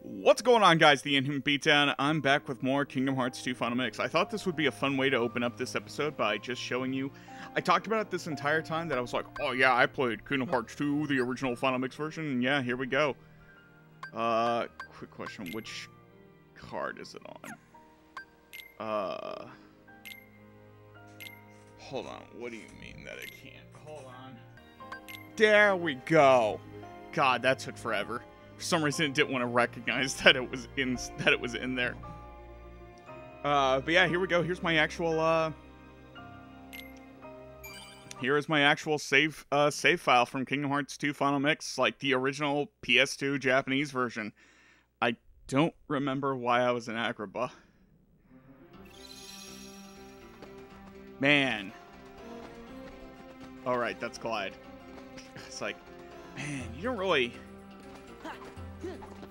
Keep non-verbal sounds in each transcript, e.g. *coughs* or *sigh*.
What's going on, guys? The Inhuman Beatdown. I'm back with more Kingdom Hearts 2 Final Mix. I thought this would be a fun way to open up this episode by just showing you. I talked about it this entire time that I was like, oh yeah, I played Kingdom Hearts 2, the original Final Mix version, yeah, here we go. Uh, quick question, which card is it on? Uh, hold on, what do you mean that it can't? Hold on. There we go. God, that took forever. For some reason, didn't want to recognize *laughs* that it was in that it was in there. Uh, but yeah, here we go. Here's my actual uh, here is my actual save uh save file from Kingdom Hearts 2 Final Mix, like the original PS2 Japanese version. I don't remember why I was in Agrabah. Man. All right, that's Clyde. *laughs* It's like, man, you don't really you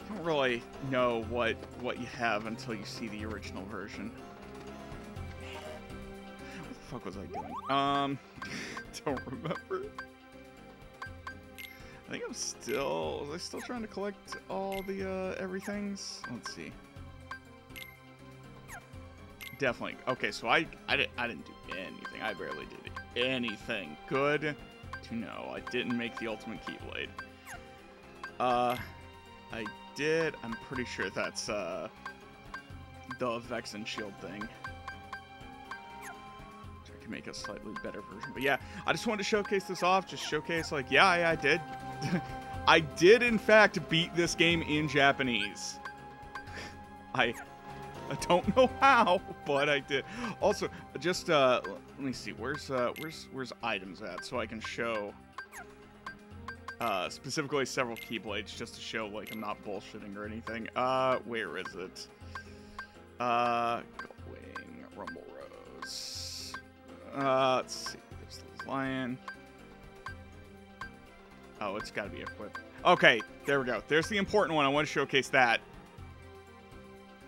don't really know what what you have until you see the original version. What the fuck was I doing? Um, *laughs* don't remember. I think I'm still. Was I still trying to collect all the uh, everything's? Let's see. Definitely. Okay, so I I didn't I didn't do anything. I barely did anything. Good to know. I didn't make the ultimate keyblade. Uh, I did. I'm pretty sure that's uh, the Vex and Shield thing. So I can make a slightly better version. But yeah, I just wanted to showcase this off. Just showcase, like, yeah, yeah I did. *laughs* I did, in fact, beat this game in Japanese. *laughs* I I don't know how, but I did. Also, just uh, let me see. Where's uh, where's where's items at, so I can show uh, specifically several keyblades just to show like I'm not bullshitting or anything. Uh, where is it? Uh, Wing, Rumbling Rose. Uh, let's see. There's the lion. Oh, it's got to be equipped. Okay, there we go. There's the important one. I want to showcase that.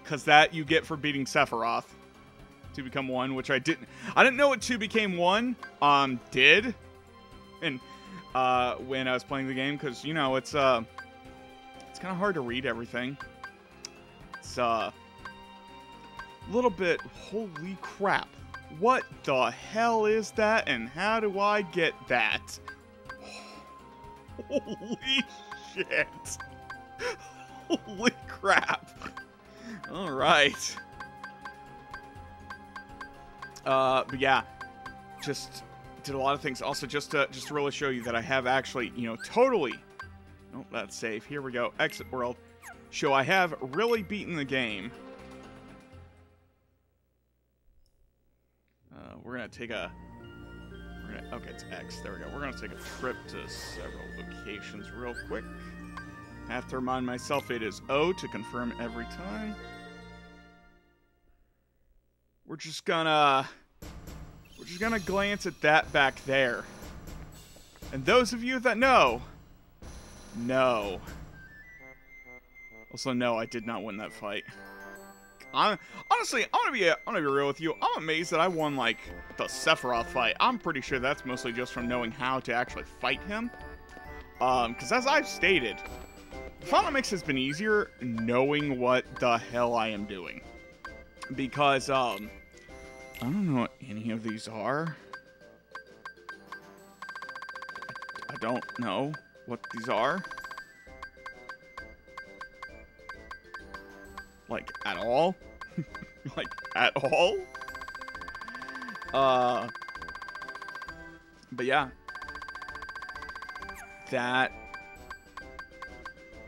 Because that you get for beating Sephiroth to become one, which I didn't. I didn't know what two became one. Um, did, and uh, when I was playing the game because you know it's uh, it's kind of hard to read everything. It's uh, a little bit. Holy crap! What the hell is that, and how do I get that? *sighs* Holy shit! Holy crap! All right. Uh, but yeah, just did a lot of things. Also, just to just to really show you that I have actually, you know, totally. Oh, that's safe. Here we go. Exit world. Show I have really beaten the game. Uh, we're gonna take a. Gonna, okay, it's X. There we go. We're gonna take a trip to several locations real quick. Have to remind myself it is O to confirm every time. We're just gonna just gonna glance at that back there. And those of you that know, no. Also, no, I did not win that fight. I'm, honestly, I'm gonna be I'm gonna be real with you. I'm amazed that I won like the Sephiroth fight. I'm pretty sure that's mostly just from knowing how to actually fight him. Um, because as I've stated, Final Mix has been easier knowing what the hell I am doing. Because um, I don't know what any of these are. I don't know what these are. Like, at all? *laughs* like, at all? Uh... But yeah. That...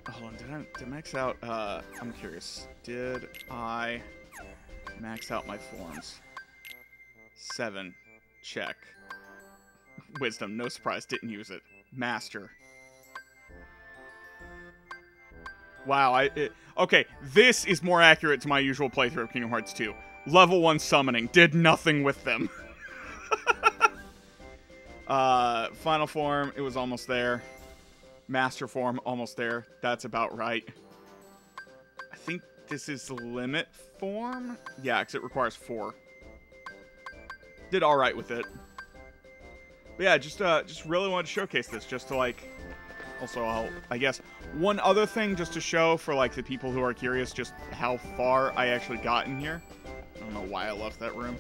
Hold on, did I, did I max out, uh, I'm curious. Did I max out my forms? Seven. Check. Wisdom, no surprise, didn't use it. Master. Wow, I... It, okay, this is more accurate to my usual playthrough of Kingdom Hearts 2. Level 1 summoning. Did nothing with them. *laughs* uh, final form, it was almost there. Master form, almost there. That's about right. I think this is limit form? Yeah, because it requires four did all right with it. But yeah, just uh, just really wanted to showcase this, just to like, Also, I'll, I guess one other thing just to show for like the people who are curious just how far I actually got in here. I don't know why I left that room.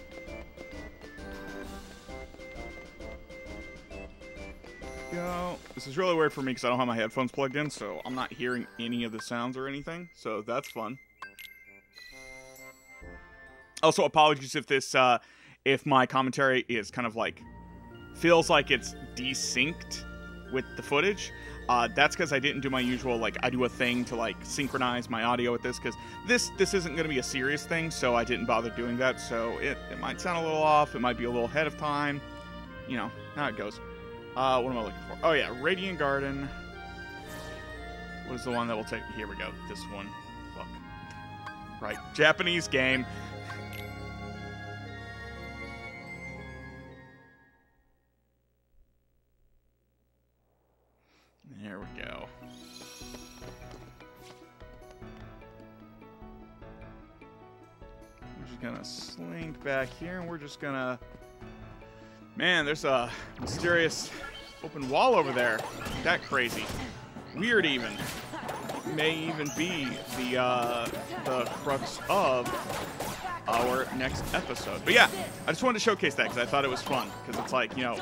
Go. This is really weird for me because I don't have my headphones plugged in, so I'm not hearing any of the sounds or anything. So that's fun. Also, apologies if this, uh, if my commentary is kind of like feels like it's desynced with the footage. Uh, that's because I didn't do my usual like I do a thing to like synchronize my audio with this because this this isn't going to be a serious thing, so I didn't bother doing that. So it it might sound a little off. It might be a little ahead of time. You know how it goes. Uh, what am I looking for? Oh yeah, Radiant Garden. What is the one that will take? Here we go. This one. Fuck. Right, Japanese game. There we go. We're just gonna slink back here and we're just gonna... Man, there's a mysterious open wall over there. That crazy. Weird even. May even be the, uh, the crux of our next episode. But yeah, I just wanted to showcase that because I thought it was fun. Because it's like, you know,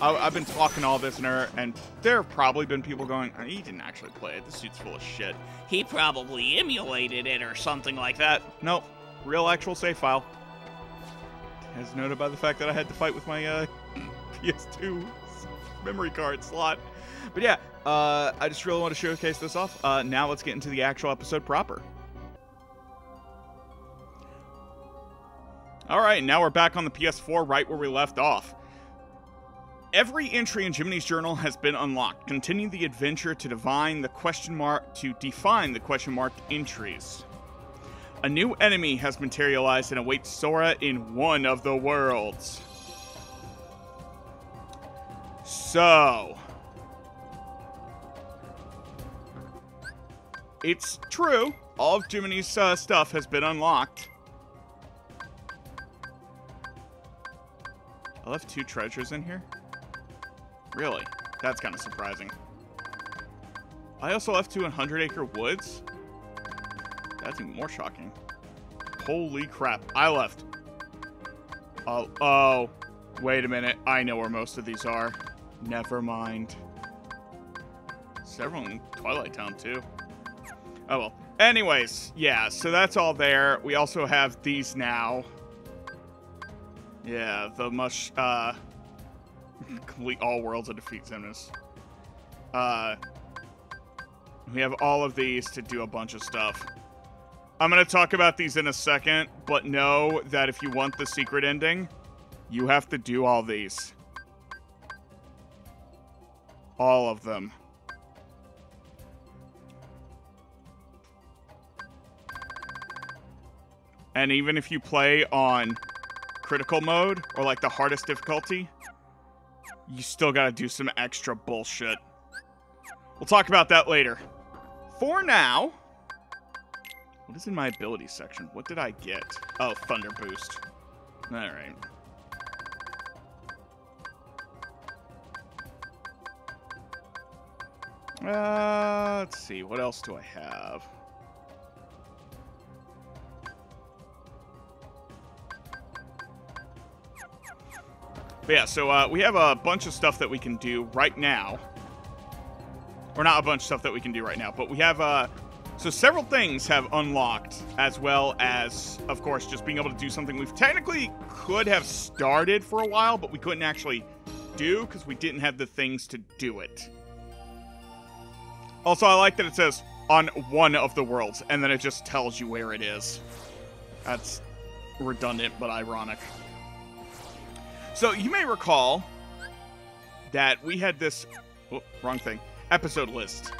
I, have been talking all this and, her, and there have probably been people going, oh, he didn't actually play it. This dude's full of shit. He probably emulated it or something like that. Nope. Real actual save file. As noted by the fact that I had to fight with my uh, *laughs* PS2 memory card slot. But yeah, uh, I just really want to showcase this off. Uh, now let's get into the actual episode proper. All right, now we're back on the PS4 right where we left off. Every entry in Jiminy's journal has been unlocked. Continue the adventure to divine the question mark to define the question mark entries. A new enemy has materialized and awaits Sora in one of the worlds. So, it's true. All of Jiminy's uh, stuff has been unlocked. I left two treasures in here? Really? That's kind of surprising. I also left two 100 Acre Woods? That's even more shocking. Holy crap. I left. Oh, oh. Wait a minute. I know where most of these are. Never mind. Several in Twilight Town, too. Oh, well. Anyways, yeah, so that's all there. We also have these now. Yeah, the mush, uh, complete all worlds of defeat Xemnas. Uh, we have all of these to do a bunch of stuff. I'm going to talk about these in a second, but know that if you want the secret ending, you have to do all these. All of them. And even if you play on critical mode or like the hardest difficulty, you still gotta do some extra bullshit. We'll talk about that later. For now, what is in my ability section? What did I get? Oh, Thunder Boost. Alright. Uh, let's see. What else do I have? But yeah, so uh, we have a bunch of stuff that we can do right now. Or not a bunch of stuff that we can do right now, but we have, uh, so several things have unlocked, as well as, of course, just being able to do something we've technically could have started for a while, but we couldn't actually do because we didn't have the things to do it. Also, I like that it says on one of the worlds, and then it just tells you where it is. That's redundant, but ironic. So you may recall that we had this oh, wrong thing episode list.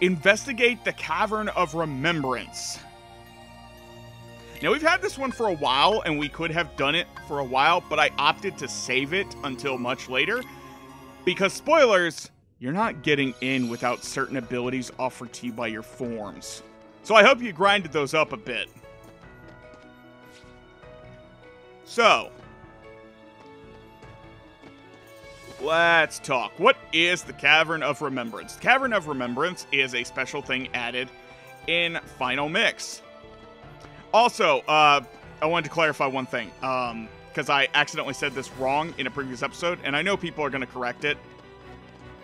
Investigate the Cavern of Remembrance. Now we've had this one for a while and we could have done it for a while, but I opted to save it until much later because spoilers, you're not getting in without certain abilities offered to you by your forms. So I hope you grinded those up a bit. So, let's talk. What is the Cavern of Remembrance? The Cavern of Remembrance is a special thing added in Final Mix. Also, uh, I wanted to clarify one thing, because I accidentally said this wrong in a previous episode, and I know people are going to correct it.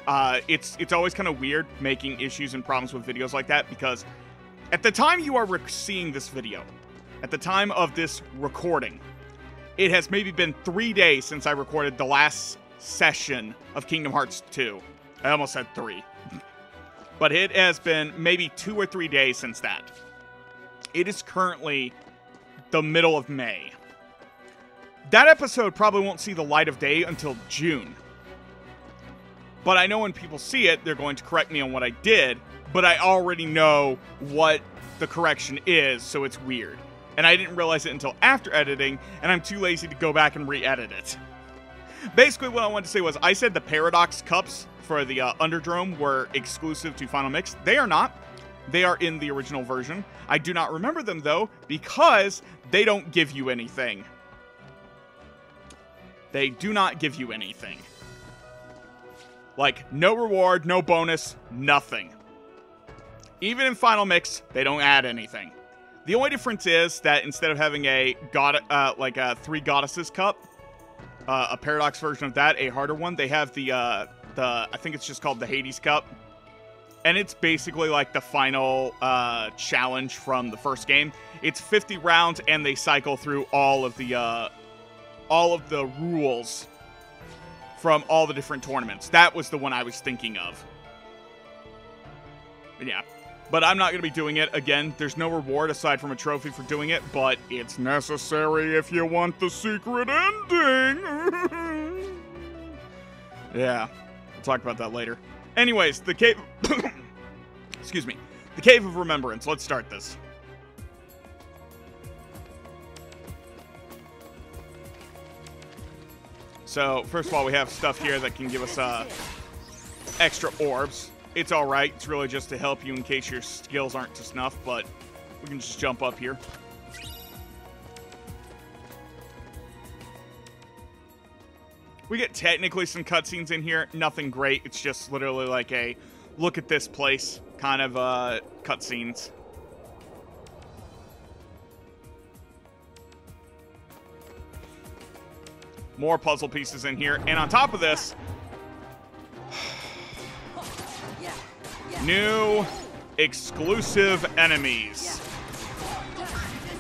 Uh, it's it's always kind of weird making issues and problems with videos like that because at the time you are seeing this video, at the time of this recording, it has maybe been three days since I recorded the last session of Kingdom Hearts 2. I almost said three. But it has been maybe two or three days since that. It is currently the middle of May. That episode probably won't see the light of day until June. But I know when people see it, they're going to correct me on what I did, but I already know what the correction is, so it's weird. And I didn't realize it until after editing, and I'm too lazy to go back and re edit it. Basically, what I wanted to say was I said the Paradox Cups for the uh, Underdrome were exclusive to Final Mix. They are not. They are in the original version. I do not remember them, though, because they don't give you anything. They do not give you anything. Like, no reward, no bonus, nothing. Even in Final Mix, they don't add anything. The only difference is that instead of having a god, uh, like a three goddesses cup, uh, a paradox version of that, a harder one, they have the uh, the I think it's just called the Hades Cup, and it's basically like the final uh, challenge from the first game. It's 50 rounds, and they cycle through all of the uh, all of the rules from all the different tournaments. That was the one I was thinking of. But yeah. But I'm not going to be doing it. Again, there's no reward aside from a trophy for doing it, but it's necessary if you want the secret ending. *laughs* yeah. We'll talk about that later. Anyways, the cave. *coughs* Excuse me. The Cave of Remembrance. Let's start this. So, first of all, we have stuff here that can give us uh, extra orbs. It's alright. It's really just to help you in case your skills aren't to snuff, but we can just jump up here. We get technically some cutscenes in here. Nothing great. It's just literally like a look at this place kind of uh, cutscenes. More puzzle pieces in here. And on top of this, new exclusive enemies.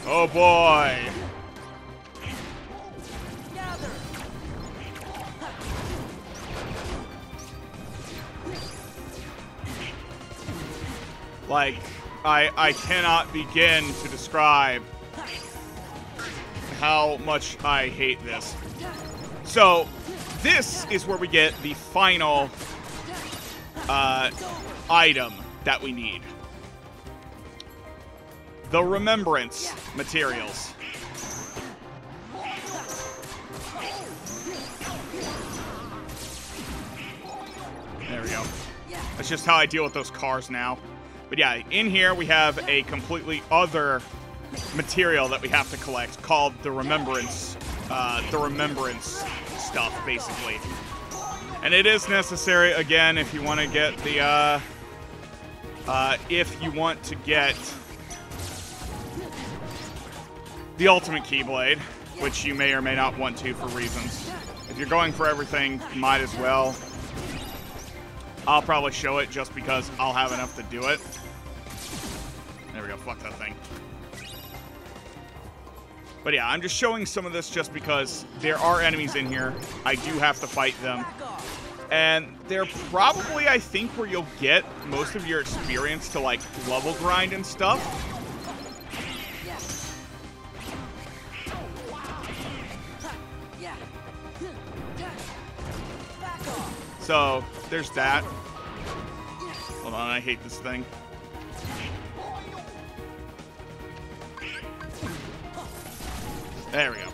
Oh boy. Like, I, I cannot begin to describe how much I hate this. So, this is where we get the final uh, item that we need. The Remembrance materials. There we go. That's just how I deal with those cars now. But yeah, in here we have a completely other material that we have to collect called the Remembrance, uh, the Remembrance stuff, basically. And it is necessary, again, if you want to get the, uh, uh, if you want to get the Ultimate Keyblade, which you may or may not want to for reasons. If you're going for everything, might as well. I'll probably show it just because I'll have enough to do it. There we go, fuck that thing. But yeah, I'm just showing some of this just because there are enemies in here. I do have to fight them. And they're probably, I think, where you'll get most of your experience to, like, level grind and stuff. So, there's that. Hold on, I hate this thing. There we go.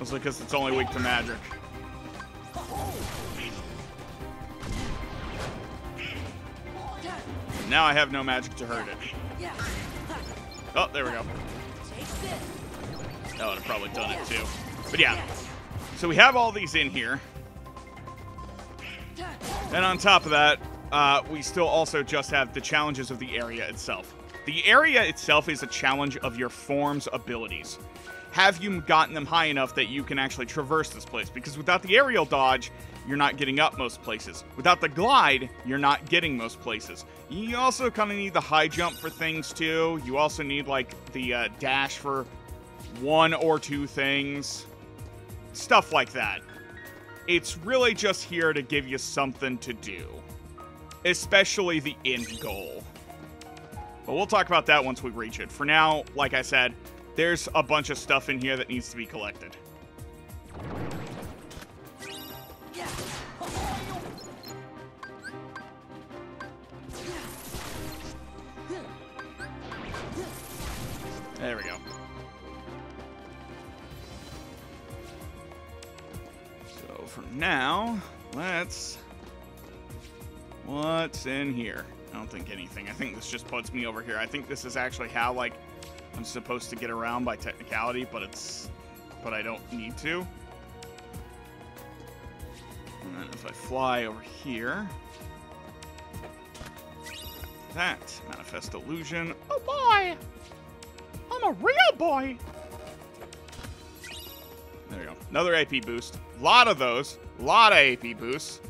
Mostly because it's only weak to magic. Now I have no magic to hurt it. Oh, there we go. That would have probably done it too. But yeah. So we have all these in here. And on top of that, uh, we still also just have the challenges of the area itself. The area itself is a challenge of your form's abilities. Have you gotten them high enough that you can actually traverse this place? Because without the aerial dodge, you're not getting up most places. Without the glide, you're not getting most places. You also kind of need the high jump for things too. You also need like the uh, dash for one or two things. Stuff like that. It's really just here to give you something to do, especially the end goal. But we'll talk about that once we reach it. For now, like I said, there's a bunch of stuff in here that needs to be collected. There we go. So for now, let's... What's in here? I don't think anything. I think this just puts me over here. I think this is actually how, like, I'm supposed to get around by technicality, but it's... But I don't need to. And then if I fly over here... That. Manifest illusion. Oh boy! I'm a real boy! There we go. Another AP boost. A lot of those. A lot of AP boosts.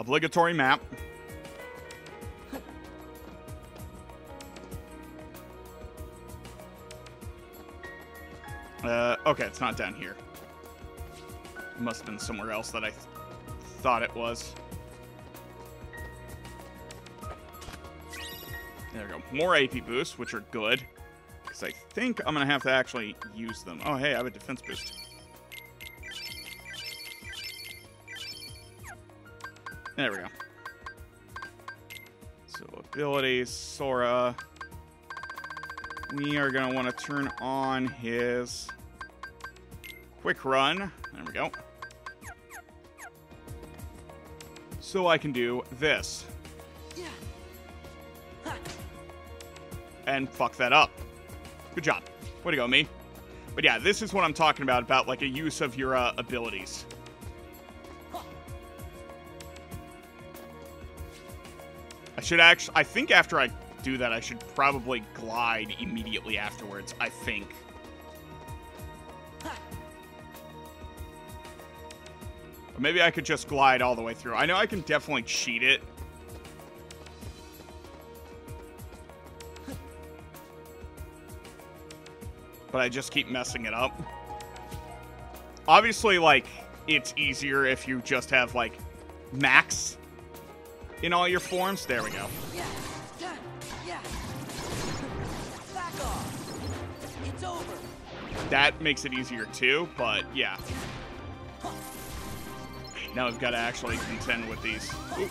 Obligatory map. Uh, okay, it's not down here. It must have been somewhere else that I th thought it was. There we go. More AP boosts, which are good. Because I think I'm going to have to actually use them. Oh, hey, I have a defense boost. There we go. So abilities, Sora. We are gonna want to turn on his quick run. There we go. So I can do this. And fuck that up. Good job. Way to go, me. But yeah, this is what I'm talking about, about like a use of your uh, abilities. I should actually, I think after I do that, I should probably glide immediately afterwards. I think. Or maybe I could just glide all the way through. I know I can definitely cheat it. But I just keep messing it up. Obviously, like, it's easier if you just have, like, max in all your forms. There we go. Yeah. Done. Yeah. Back off. It's over. That makes it easier too, but yeah. Now we've got to actually contend with these. Ooh.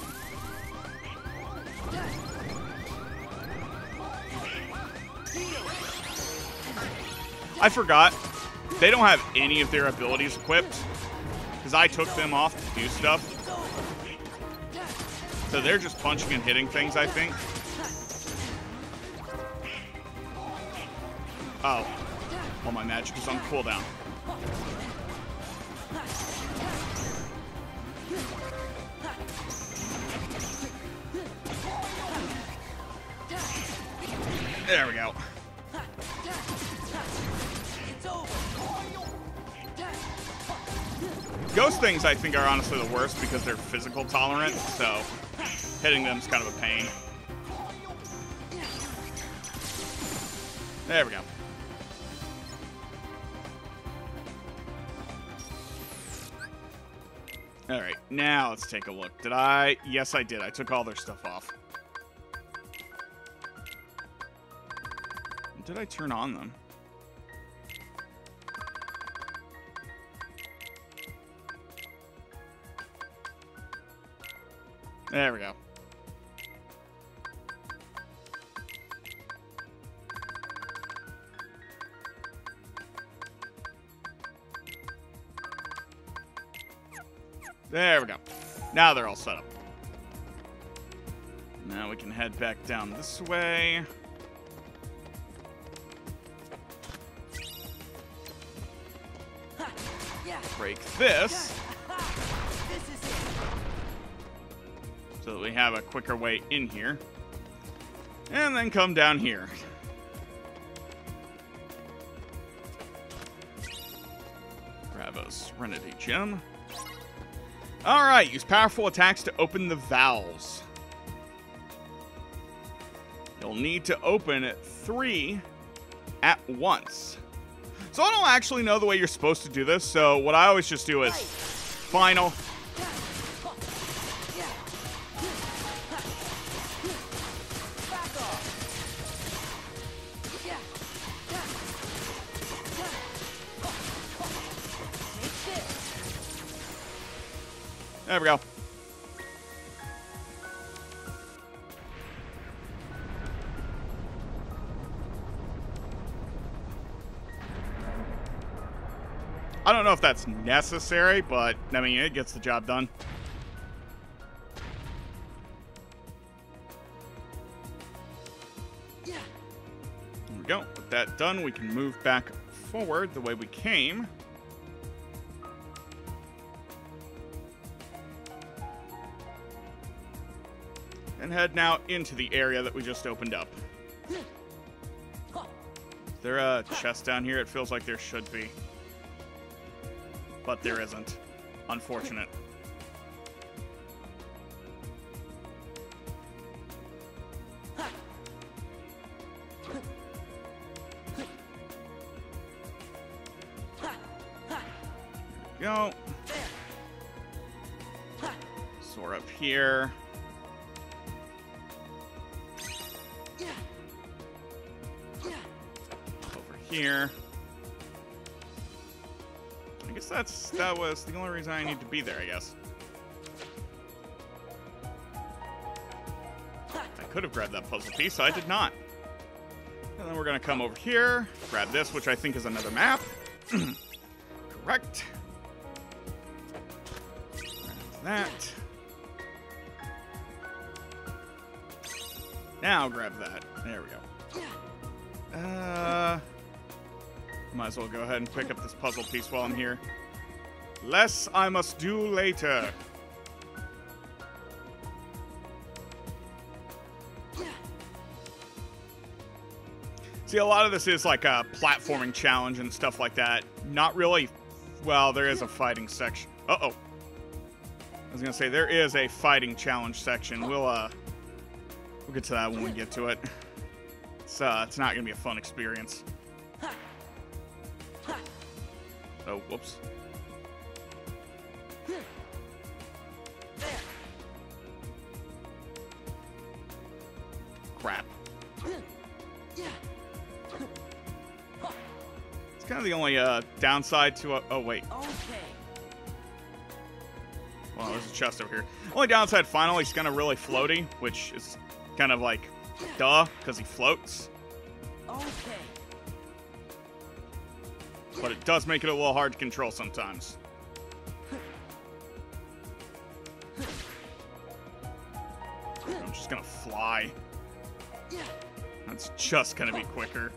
I forgot. They don't have any of their abilities equipped. Because I took them off to do stuff. So they're just punching and hitting things, I think. Oh. Well, my magic is on cooldown. There we go. Ghost things, I think, are honestly the worst because they're physical tolerant, so hitting them is kind of a pain. There we go. All right, now let's take a look. Did I? Yes, I did. I took all their stuff off. Did I turn on them? There we go. There we go. Now they're all set up. Now we can head back down this way. Break this so that we have a quicker way in here. And then come down here. Grab a Serenity Gem. Alright, use powerful attacks to open the valves. You'll need to open three at once. So I don't actually know the way you're supposed to do this, so what I always just do is final, know if that's necessary, but I mean, it gets the job done. Yeah. There we go. With that done, we can move back forward the way we came. And head now into the area that we just opened up. Is there a chest down here? It feels like there should be. But there isn't. Unfortunate. Go. Soar up here. Over here. Guess that's that was the only reason I need to be there, I guess. I could have grabbed that puzzle piece, I did not. And then we're gonna come over here, grab this, which I think is another map. *clears throat* Correct. Grab that. Now grab that. There we go. Might as well go ahead and pick up this puzzle piece while I'm here. Less I must do later. See, a lot of this is like a platforming challenge and stuff like that. Not really. Well, there is a fighting section. Uh oh. I was gonna say there is a fighting challenge section. We'll uh, we'll get to that when we get to it. It's uh, it's not gonna be a fun experience. Oh, whoops. Crap. It's kind of the only uh downside to a. Oh wait. Well, there's a chest over here. Only downside, finally, he's kind of really floaty, which is kind of like, duh, because he floats. Okay. But it does make it a little hard to control sometimes. I'm just gonna fly. That's just gonna be quicker.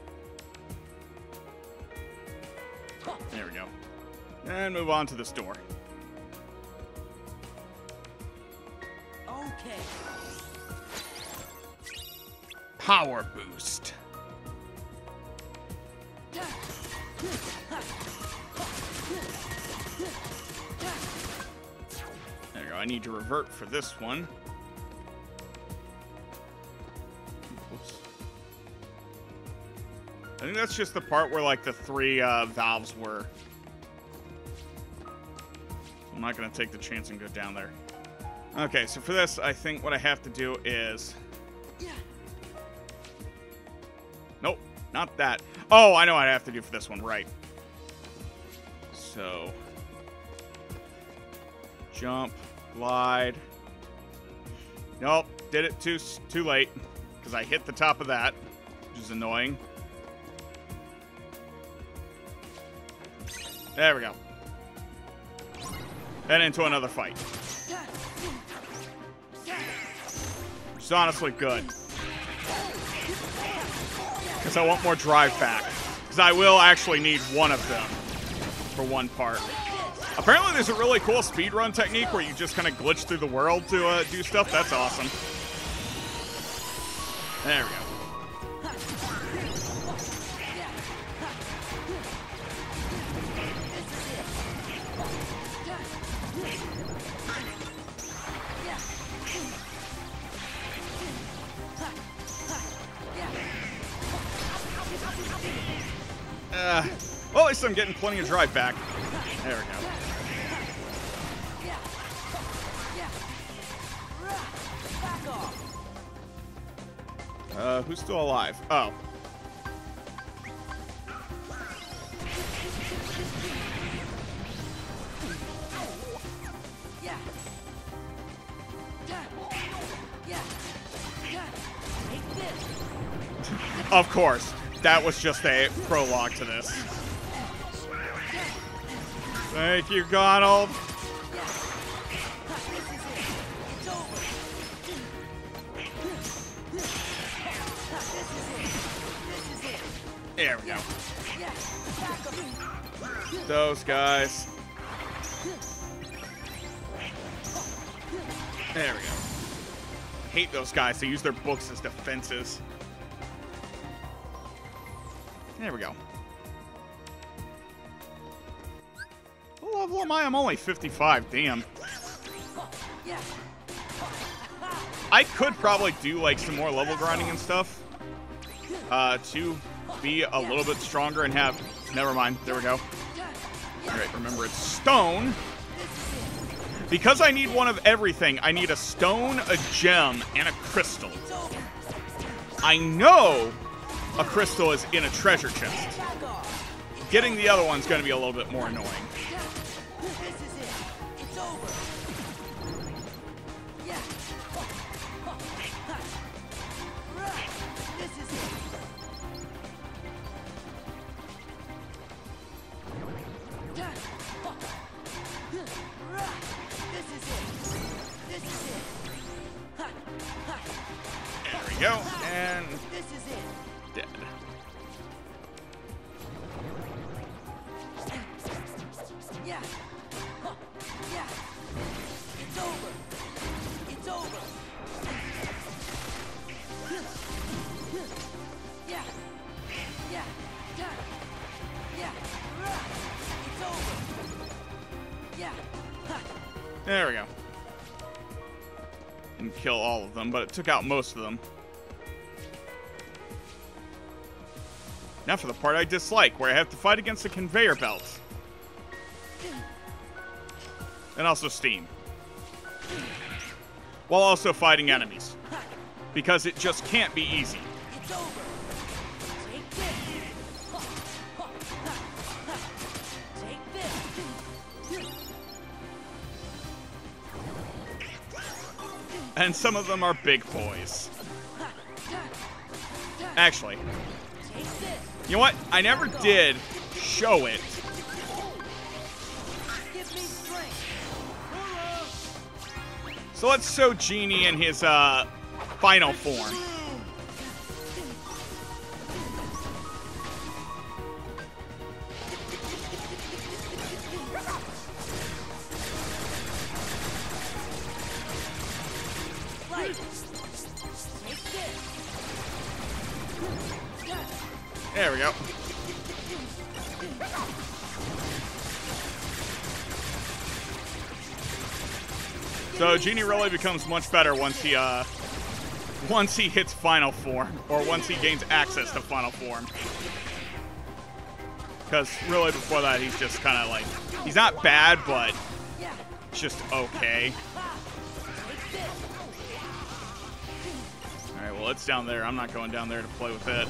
There we go. And move on to this door. Okay. Power boost. There you go. I need to revert for this one. Whoops. I think that's just the part where like the three uh, valves were. I'm not gonna take the chance and go down there. Okay, so for this, I think what I have to do is. Nope, not that. Oh, I know what I have to do for this one, right. So. Jump, glide. Nope, did it too too late because I hit the top of that, which is annoying. There we go. And into another fight. Is honestly good. Because I want more drive back. Because I will actually need one of them for one part. Apparently, there's a really cool speedrun technique where you just kind of glitch through the world to uh, do stuff. That's awesome. There we go. Least I'm getting plenty of drive back. There we go. Uh, who's still alive? Oh. *laughs* Of course. That was just a prologue to this. Thank you, Donald. There we go. Those guys. There we go. Hate those guys. They use their books as defenses. There we go. I'm only 55. Damn. I could probably do like some more level grinding and stuff uh, to be a little bit stronger and have. Never mind. There we go. All right. Remember, it's stone. Because I need one of everything, I need a stone, a gem, and a crystal. I know a crystal is in a treasure chest. Getting the other one's going to be a little bit more annoying. This is it. It's over. Yeah. This is it. This is it. This is it. There we go. And This is it. dead. There we go. Didn't kill all of them, but it took out most of them. Now for the part I dislike, where I have to fight against the conveyor belts. And also Steam. While also fighting enemies. Because it just can't be easy. And some of them are big boys. Actually, you know what? I never did show it. So let's show Genie in his uh, final form. Genie really becomes much better once he uh once he hits final form or once he gains access to final form. Cuz really before that he's just kind of like he's not bad but just okay. All right, well it's down there. I'm not going down there to play with it.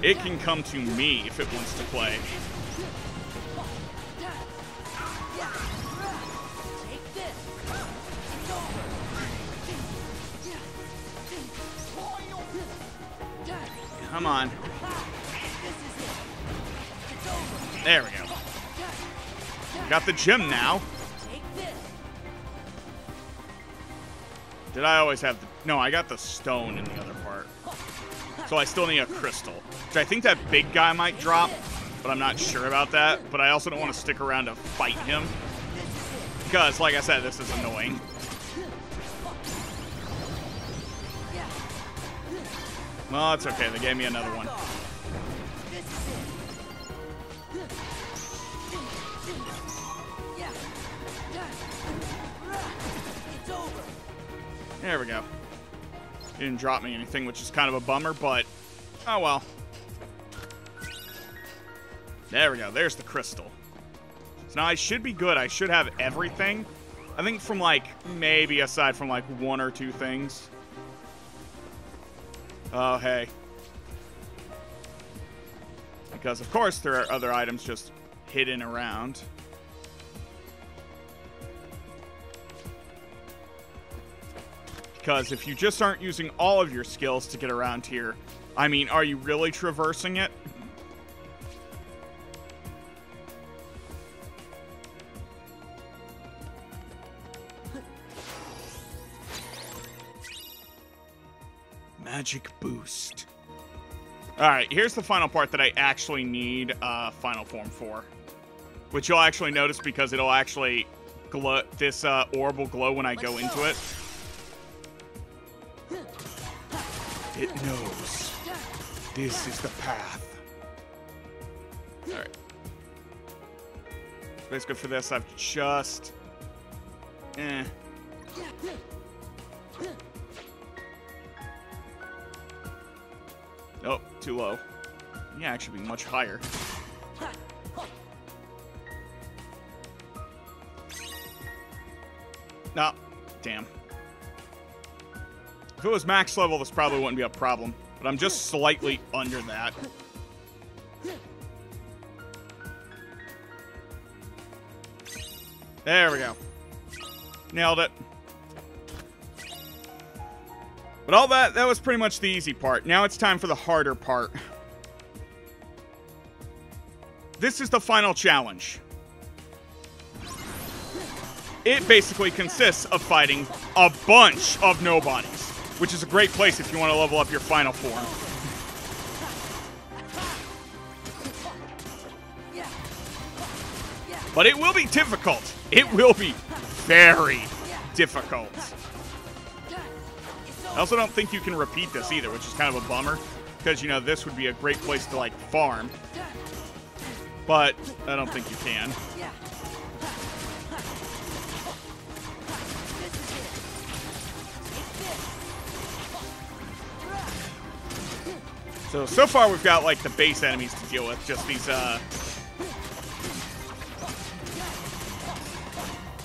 It can come to me if it wants to play. Come on. There we go. Got the gem now. Did I always have the... No, I got the stone in the other part. So I still need a crystal. Which I think that big guy might drop. but I'm not sure about that. But I also don't want to stick around to fight him. Because, like I said, this is annoying. Well, it's okay. They gave me another one. There we go. He didn't drop me anything, which is kind of a bummer, but oh well. There we go. There's the crystal. So now I should be good. I should have everything. I think from like, maybe aside from like one or two things. Oh, hey. Because, of course, there are other items just hidden around. Because if you just aren't using all of your skills to get around here, I mean, are you really traversing it? Magic boost. Alright, here's the final part that I actually need uh, Final Form for. Which you'll actually notice because it'll actually glow, this uh, orb will glow when I go into it. It knows. This is the path. Alright. Basically for this, I've just... Eh. Oh, too low. Oh. Yeah, actually be much higher. No. Damn. If it was max level, this probably wouldn't be a problem. But I'm just slightly under that. There we go. Nailed it. But all that, that was pretty much the easy part. Now it's time for the harder part. This is the final challenge. It basically consists of fighting a bunch of nobodies, which is a great place if you want to level up your final form. But it will be difficult. It will be very difficult. I also don't think you can repeat this either, which is kind of a bummer. Because, you know, this would be a great place to, like, farm. But I don't think you can. So, so far we've got, like, the base enemies to deal with. Just these, uh...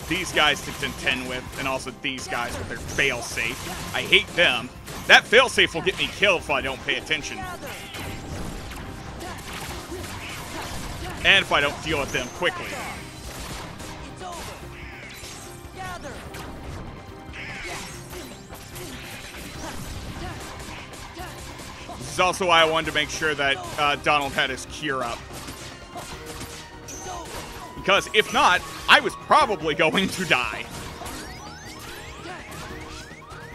These guys to contend with, and also these guys with their fail-safe. I hate them. That fail-safe will get me killed if I don't pay attention. And if I don't deal with them quickly. This is also why I wanted to make sure that uh, Donald had his cure up. Because if not, I was probably going to die.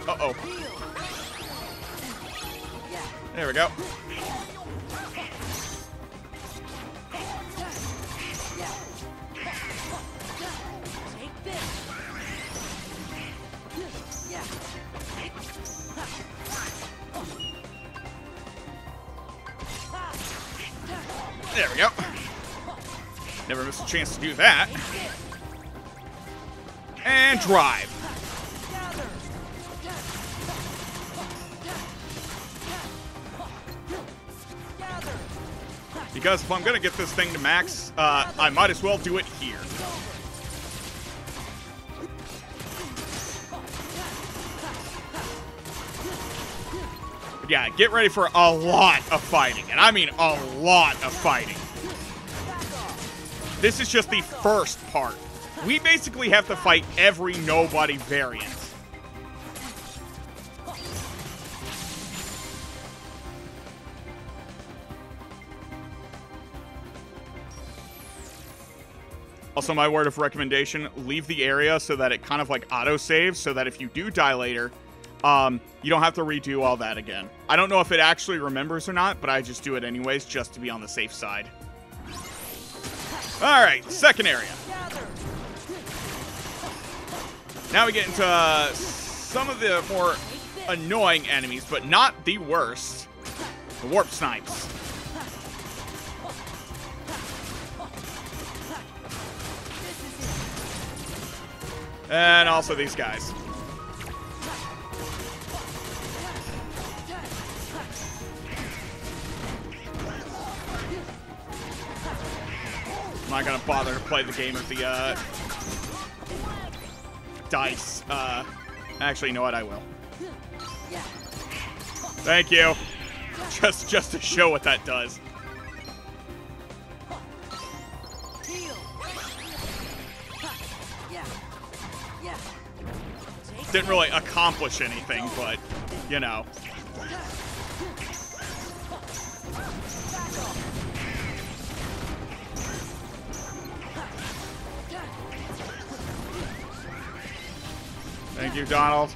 Uh-oh. There we go. There we go. Never miss a chance to do that. And drive. Because if I'm going to get this thing to max, uh, I might as well do it here. yeah, get ready for a lot of fighting. And I mean a lot of fighting. This is just the first part. We basically have to fight every nobody variant. Also, my word of recommendation, leave the area so that it kind of like auto-saves, so that if you do die later, um, you don't have to redo all that again. I don't know if it actually remembers or not, but I just do it anyways, just to be on the safe side. All right, second area. Now we get into uh, some of the more annoying enemies, but not the worst. The warp snipes. And also these guys. I'm not gonna bother to play the game of the uh, dice. Uh, actually, you know what? I will. Thank you. Just, just to show what that does. Didn't really accomplish anything, but you know. You, Donald.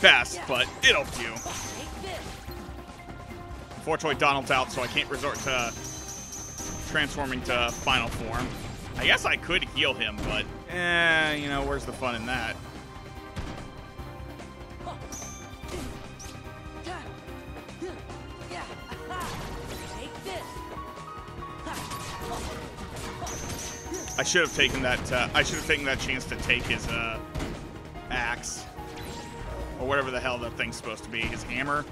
Best, but it'll do. Unfortunately, Donald's out, so I can't resort to transforming to final form. I guess I could heal him, but eh, you know, where's the fun in that? I should have taken that. Uh, I should have taken that chance to take his uh, or whatever the hell that thing's supposed to be. His hammer.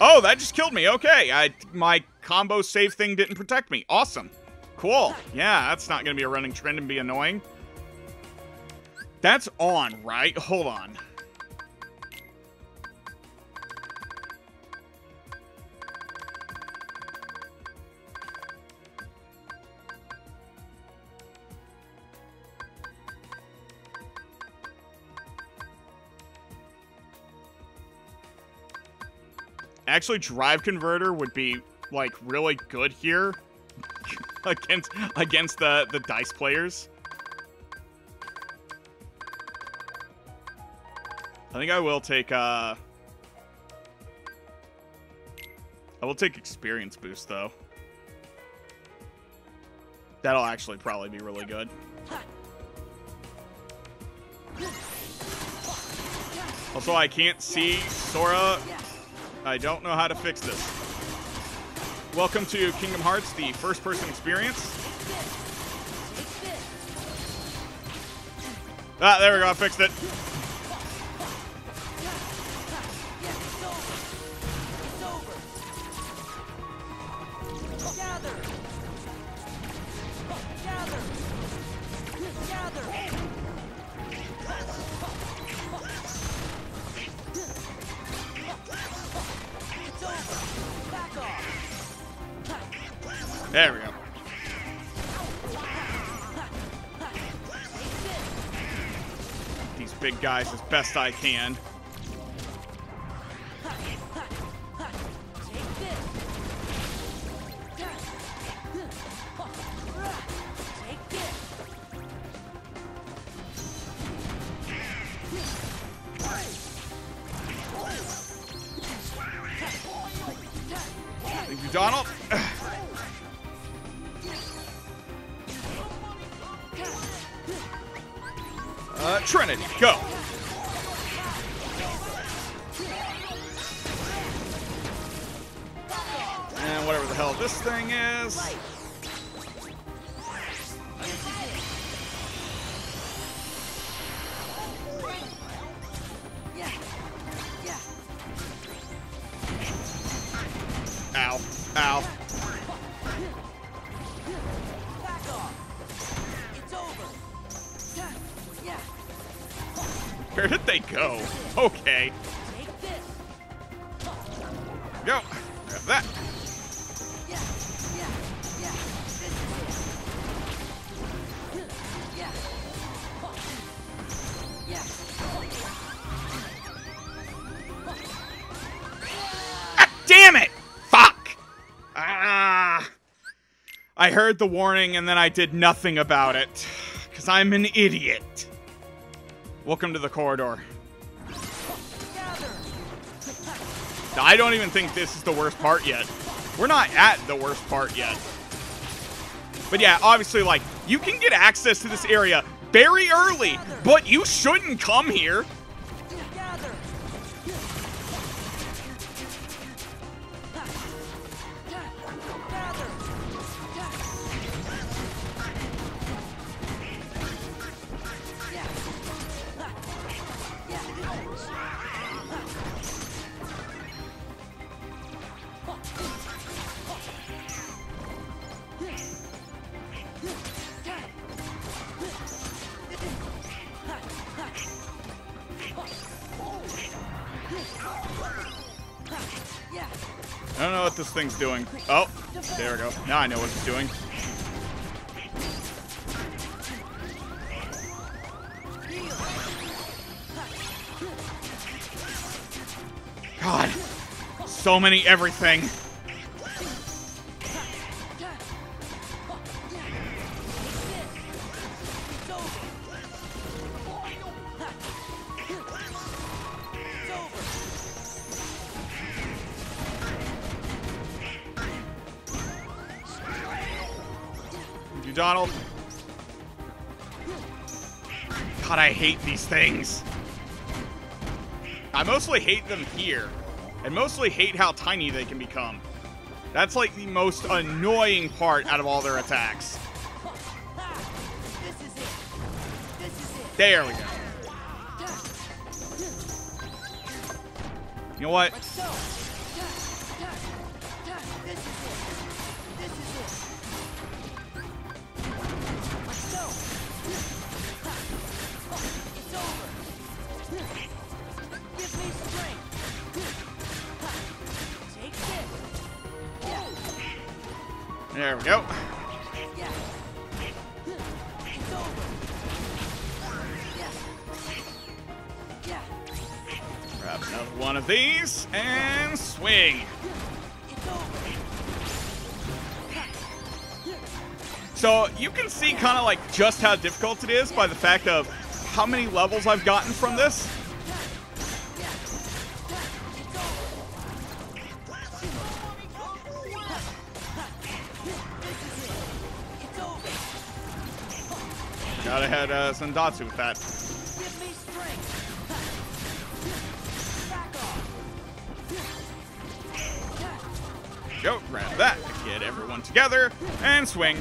Oh, that just killed me. Okay, I my combo save thing didn't protect me. Awesome, cool. Yeah, that's not gonna be a running trend and be annoying. That's on, right? Hold on. Actually, drive converter would be like really good here *laughs* against against the the dice players. I think I will take uh I will take experience boost though. That'll actually probably be really good. Also, I can't see Sora I don't know how to fix this. Welcome to Kingdom Hearts, the first person experience. Ah, there we go, I fixed it. There we go. These big guys as best I can. I heard the warning and then I did nothing about it. Because I'm an idiot. Welcome to the corridor. I don't even think this is the worst part yet. We're not at the worst part yet. But yeah, obviously, like, you can get access to this area very early, but you shouldn't come here. Thing's doing. Oh, there we go. Now I know what it's doing. God, so many everything. God, I hate these things. I mostly hate them here. and mostly hate how tiny they can become. That's like the most annoying part out of all their attacks. There we go. You know what? There we go. Grab another one of these and swing. So you can see kind of like just how difficult it is by the fact of how many levels I've gotten from this. Gotta uh, Zandatsu with that. Go, grab that. Get everyone together and swing.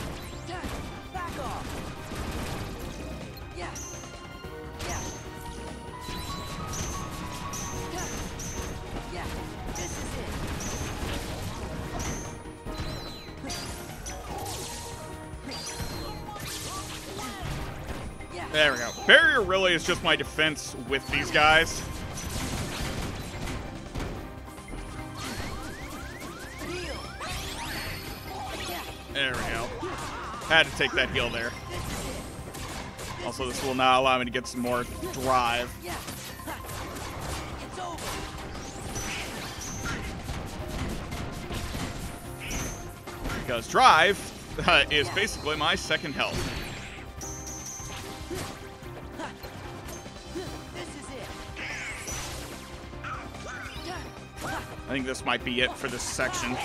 There we go. Barrier really is just my defense with these guys. There we go. Had to take that heal there. Also, this will now allow me to get some more drive. Because drive *laughs* uh, is basically my second health. I think this might be it for this section.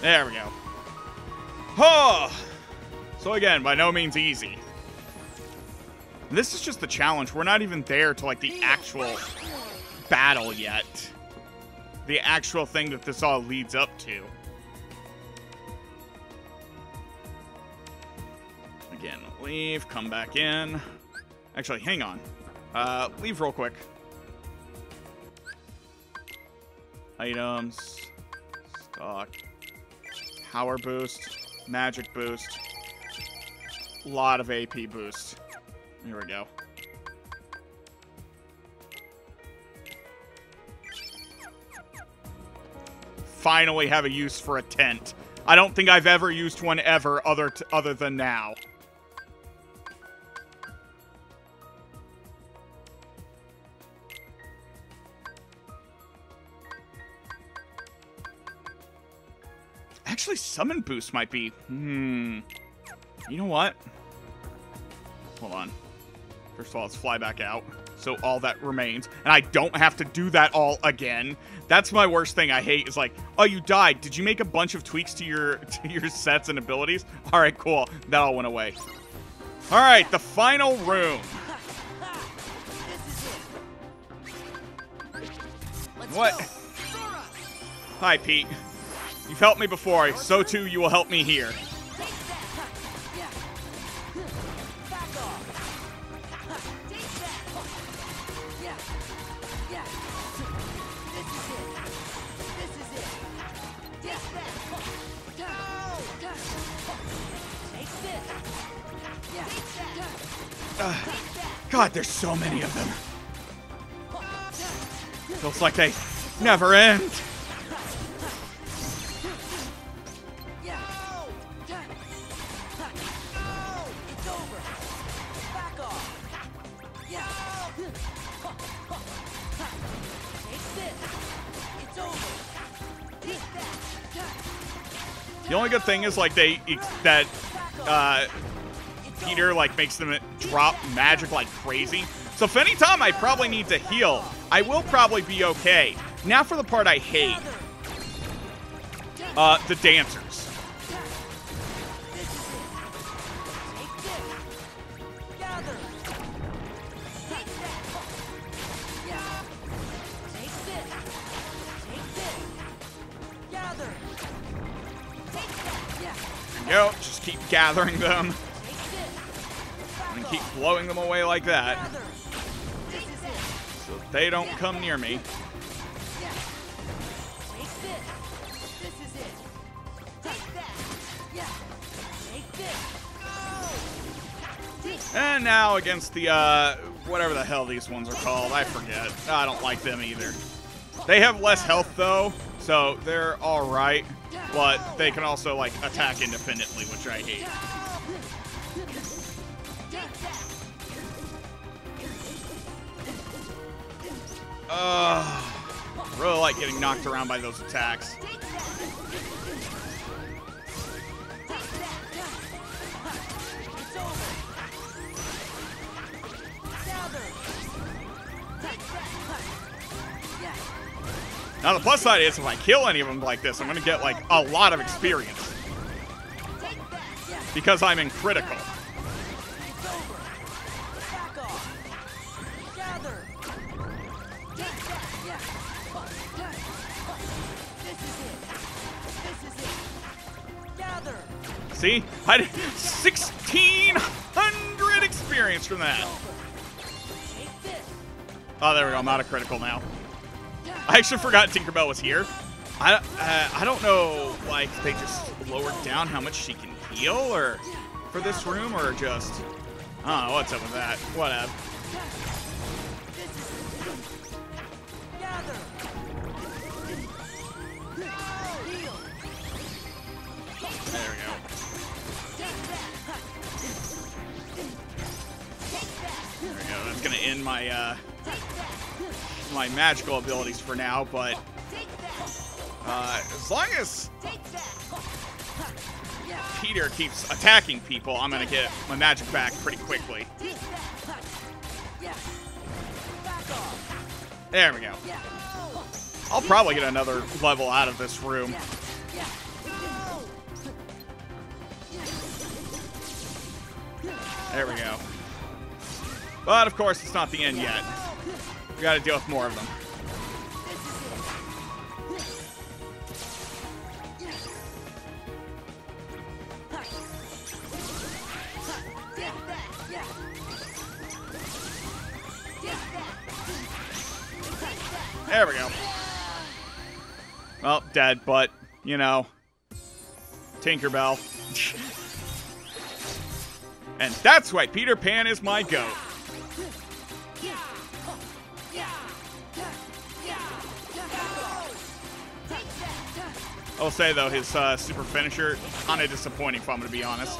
There we go. Oh! So again, by no means easy. This is just the challenge. We're not even there to like the actual battle yet. The actual thing that this all leads up to. Again, leave, come back in. Actually, hang on. Uh, leave real quick. Items. Stock. Power boost. Magic boost. A Lot of AP boost. Here we go. Finally have a use for a tent. I don't think I've ever used one ever other other than now. Actually, summon boost might be. Hmm. You know what? Hold on. First of all, let's fly back out. So all that remains. And I don't have to do that all again. That's my worst thing I hate is like, oh, you died. Did you make a bunch of tweaks to your *laughs* to your sets and abilities? All right, cool. That all went away. All right, the final room. *laughs* What? Hi, Pete. You've helped me before, so too you will help me here. God, there's so many of them. Feels like they never end. Thing is like they that uh, Peter like makes them drop magic like crazy. So if any time I probably need to heal, I will probably be okay. Now for the part I hate, uh, the dancers. Yo, just keep gathering them and keep blowing them away like that, so they don't come near me. Go. And now against the uh, whatever the hell these ones are called, I forget. I don't like them either. They have less health though, so they're all right. But they can also like attack independently, which I hate. Ugh. Really like getting knocked around by those attacks. Now the plus side is if I kill any of them like this, I'm gonna get like a lot of experience because I'm in critical. See, I did 1600 experience from that. Oh, there we go. I'm out of critical now. I actually forgot Tinkerbell was here. I, uh, I don't know, like, they just lowered down how much she can heal, or for this room, or just, I don't know, what's up with that? Whatever. There we go. There we go. That's gonna end my, uh. My magical abilities for now, but, uh, as long as. Peter keeps attacking people, I'm gonna get my magic back pretty quickly. There we go. I'll probably get another level out of this room. There we go. But of course, it's not the end yet. We gotta deal with more of them. There we go. Well, dead, but, you know, Tinkerbell. *laughs* And that's why Peter Pan is my goat. I'll say though, his uh, super finisher kind of disappointing. If I'm gonna be honest.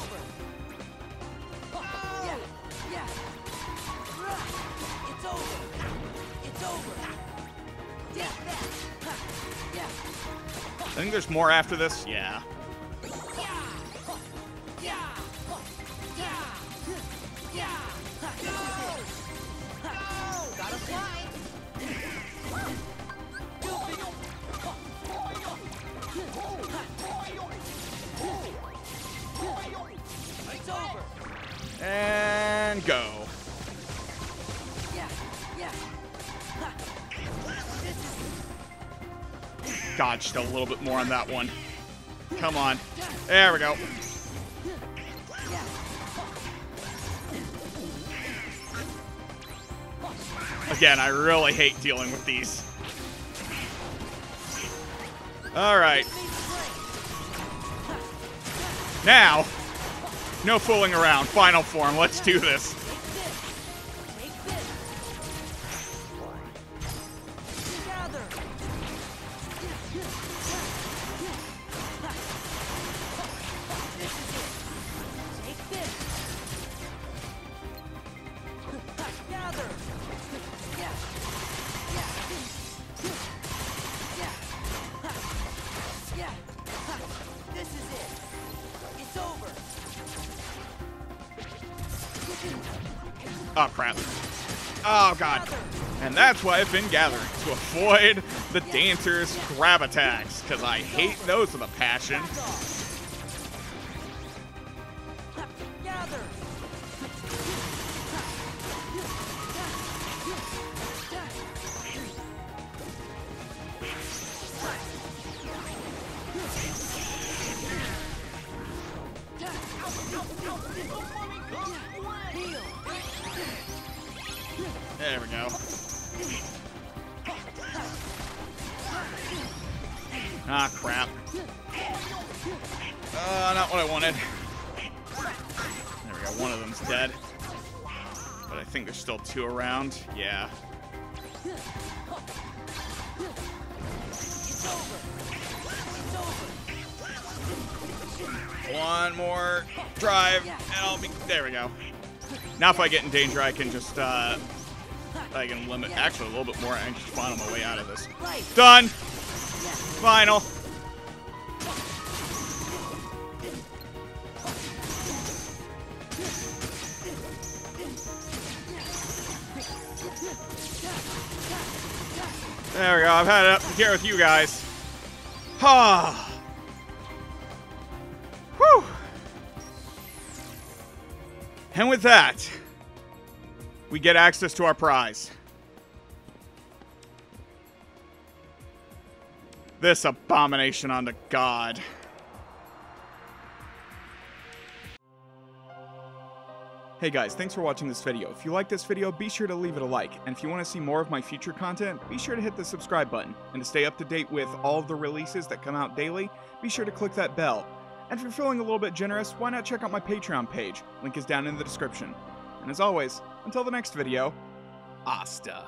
I think there's more after this. Yeah. Gotta fly. Just a little bit more on that one. Come on. There we go. Again, I really hate dealing with these. All right. Now, no fooling around. Final form. Let's do this. That's why I've been gathering, to avoid the dancer's grab attacks, because I hate those with a passion. There we go. Ah, crap. Uh, not what I wanted. There we go, one of them's dead. But I think there's still two around. Yeah. One more drive, and I'll be. There we go. Now, if I get in danger, I can just, uh. I can limit. Actually, a little bit more. I can just find my way out of this. Done! Final. There we go. I've had it up here with you guys. Ah. Whew. And with that, we get access to our prize. This abomination unto God. Hey guys, thanks for watching this video. If you like this video, be sure to leave it a like. And if you want to see more of my future content, be sure to hit the subscribe button. And to stay up to date with all of the releases that come out daily, be sure to click that bell. And if you're feeling a little bit generous, why not check out my Patreon page? Link is down in the description. And as always, until the next video, Asta.